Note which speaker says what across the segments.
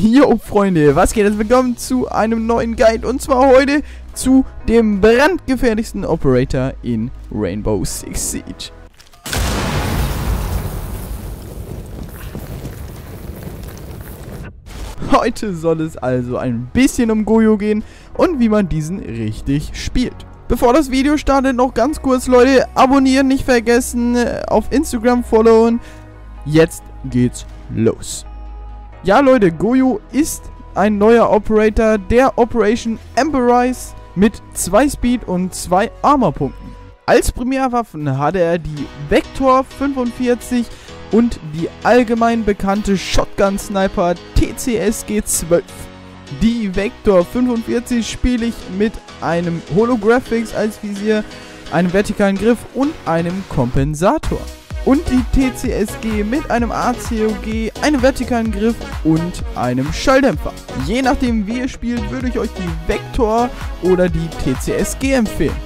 Speaker 1: Jo Freunde, was geht jetzt? Willkommen zu einem neuen Guide und zwar heute zu dem brandgefährlichsten Operator in Rainbow Six Siege. Heute soll es also ein bisschen um Goyo gehen und wie man diesen richtig spielt. Bevor das Video startet, noch ganz kurz, Leute, abonnieren nicht vergessen, auf Instagram followen. Jetzt geht's los. Ja, Leute, Goyo ist ein neuer Operator der Operation Emporize mit 2 Speed und 2 Armorpunkten. Als Primärwaffen hatte er die Vector 45 und die allgemein bekannte Shotgun Sniper TCSG 12. Die Vector 45 spiele ich mit einem Holographics als Visier, einem vertikalen Griff und einem Kompensator und die TCSG mit einem ACOG, einem vertikalen Griff und einem Schalldämpfer. Je nachdem wie ihr spielt, würde ich euch die Vector oder die TCSG empfehlen.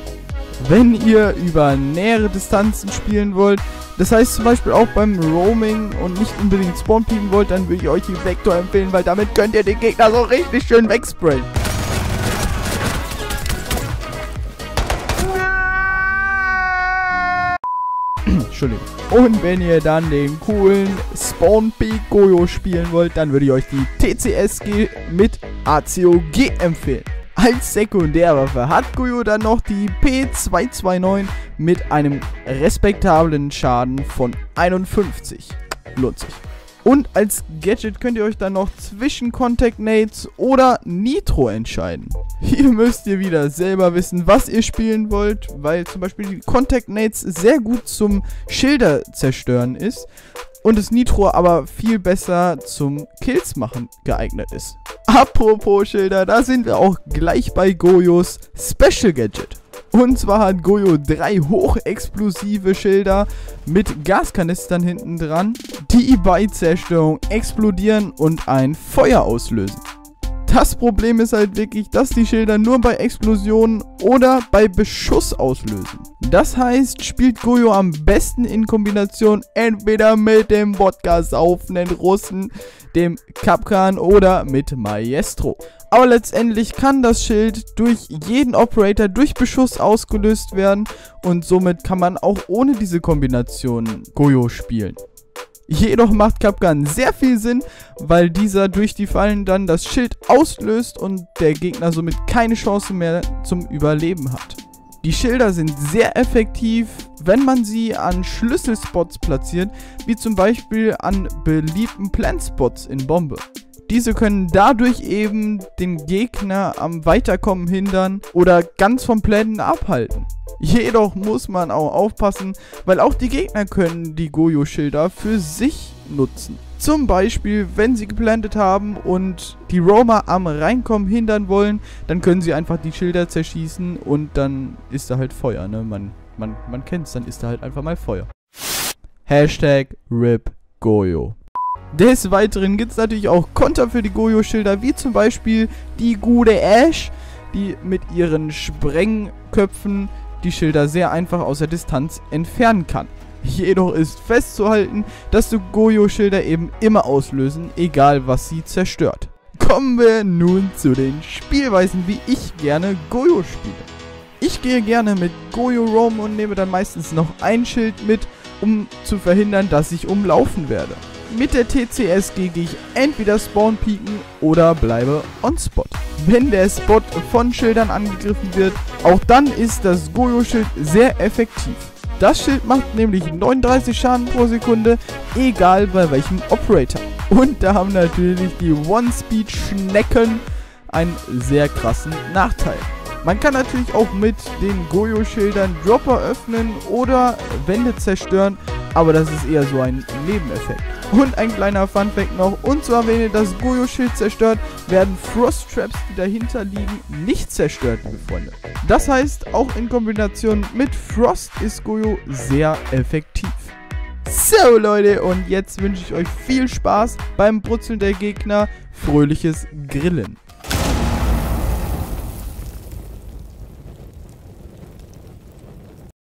Speaker 1: Wenn ihr über nähere Distanzen spielen wollt, das heißt zum Beispiel auch beim Roaming und nicht unbedingt Spawn wollt, dann würde ich euch die Vector empfehlen, weil damit könnt ihr den Gegner so richtig schön wegsprayen. Entschuldigung. Und wenn ihr dann den coolen Spawn Peak Goyo spielen wollt, dann würde ich euch die TCSG mit ACOG empfehlen. Als Sekundärwaffe hat Goyo dann noch die P229 mit einem respektablen Schaden von 51. Lohnt sich. Und als Gadget könnt ihr euch dann noch zwischen Contact Nades oder Nitro entscheiden. Hier müsst ihr wieder selber wissen, was ihr spielen wollt, weil zum Beispiel die Contact Nades sehr gut zum Schilder zerstören ist und das Nitro aber viel besser zum Kills machen geeignet ist. Apropos Schilder, da sind wir auch gleich bei Goyos Special Gadget. Und zwar hat Goyo drei hochexplosive Schilder mit Gaskanistern hinten dran, die bei Zerstörung explodieren und ein Feuer auslösen. Das Problem ist halt wirklich, dass die Schilder nur bei Explosionen oder bei Beschuss auslösen. Das heißt, spielt Goyo am besten in Kombination entweder mit dem Wodka saufenden Russen, dem Kapkan oder mit Maestro. Aber letztendlich kann das Schild durch jeden Operator durch Beschuss ausgelöst werden und somit kann man auch ohne diese Kombination Goyo spielen. Jedoch macht Kapkan sehr viel Sinn, weil dieser durch die Fallen dann das Schild auslöst und der Gegner somit keine Chance mehr zum Überleben hat. Die Schilder sind sehr effektiv, wenn man sie an Schlüsselspots platziert, wie zum Beispiel an beliebten Plant-Spots in Bombe. Diese können dadurch eben den Gegner am Weiterkommen hindern oder ganz vom Plänen abhalten. Jedoch muss man auch aufpassen, weil auch die Gegner können die Goyo-Schilder für sich nutzen. Zum Beispiel, wenn sie geplantet haben und die Roamer am Reinkommen hindern wollen, dann können sie einfach die Schilder zerschießen und dann ist da halt Feuer, ne? Man, man, man kennt's, dann ist da halt einfach mal Feuer. Hashtag RIP Goyo. Des Weiteren gibt es natürlich auch Konter für die Goyo-Schilder, wie zum Beispiel die gute Ash, die mit ihren Sprengköpfen die Schilder sehr einfach aus der Distanz entfernen kann. Jedoch ist festzuhalten, dass die Goyo-Schilder eben immer auslösen, egal was sie zerstört. Kommen wir nun zu den Spielweisen, wie ich gerne Goyo spiele. Ich gehe gerne mit Goyo Roam und nehme dann meistens noch ein Schild mit, um zu verhindern, dass ich umlaufen werde. Mit der TCSG gehe ich entweder Spawn pieken oder bleibe on Spot. Wenn der Spot von Schildern angegriffen wird, auch dann ist das Goyo-Schild sehr effektiv. Das Schild macht nämlich 39 Schaden pro Sekunde, egal bei welchem Operator. Und da haben natürlich die One-Speed-Schnecken einen sehr krassen Nachteil. Man kann natürlich auch mit den Goyo-Schildern Dropper öffnen oder Wände zerstören, aber das ist eher so ein Nebeneffekt. Und ein kleiner Funfact noch, und zwar wenn ihr das Goyo-Schild zerstört, werden Frost-Traps, die dahinter liegen, nicht zerstört, liebe Freunde. Das heißt, auch in Kombination mit Frost ist Goyo sehr effektiv. So Leute, und jetzt wünsche ich euch viel Spaß beim Brutzeln der Gegner, fröhliches Grillen.